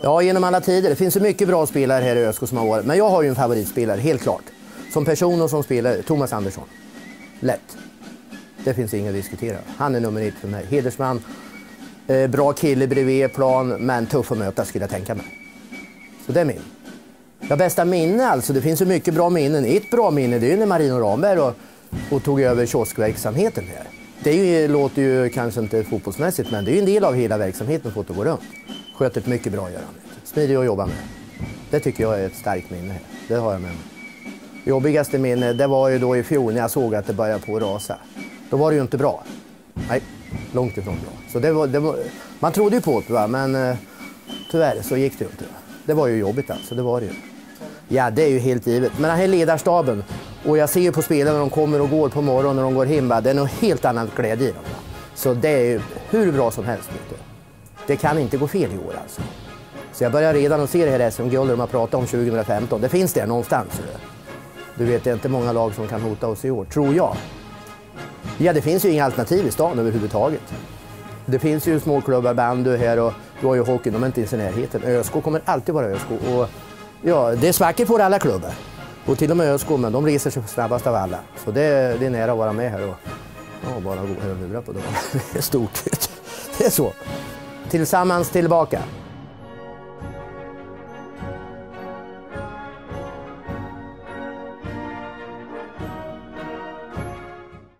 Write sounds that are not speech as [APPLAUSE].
Ja, genom alla tider. Det finns så mycket bra spelare här i ÖSK som har varit. Men jag har ju en favoritspelare, helt klart. Som person och som spelare, Thomas Andersson. Lätt. Det finns inget att diskutera. Han är nummer ett för mig. Hedersman, eh, bra kille bredvid plan, men tuff att möta skulle jag tänka mig. Så det är min. Ja, bästa minne alltså. Det finns så mycket bra minnen. Ett bra minne det är ju när Marino Ramberg och, och tog över kioskverksamheten här. Det ju, låter ju kanske inte fotbollsmässigt, men det är ju en del av hela verksamheten för att gå runt. Sköter ett mycket bra görande. Smidig att jobba med. Det tycker jag är ett starkt minne. Det har jag med mig. Jobbigaste minne, det var ju då i fjol när jag såg att det började på att rasa. Då var det ju inte bra. Nej, långt ifrån bra. Så det var, det var, man trodde ju på det, va? men eh, tyvärr så gick det ju inte. Det var ju jobbigt alltså, det var det ju. Ja, det är ju helt givet. Men den här ledarstaben, och jag ser ju på spelarna när de kommer och går på morgonen när de går hem, va? det är nog helt annat glädje i dem. Va? Så det är ju hur bra som helst. Vet du. Det kan inte gå fel i år alltså. Så jag börjar redan att se det här SM-guldet de har pratat om 2015. Det finns där någonstans. Du vet, det är inte många lag som kan hota oss i år, tror jag. Ja, det finns ju inga alternativ i stan överhuvudtaget. Det finns ju småklubbar, bandy här och du har ju hockeyn, de är inte ens i närheten. ÖSK kommer alltid vara ÖSK. Och, ja, det är svackor på alla klubbar. Och till och med ÖSK, men de reser sig snabbast av alla. Så det, det är nära att vara med här och ja, bara gå här och lura på dem. [LAUGHS] Det är stort. Det är så. Tillsammans tillbaka.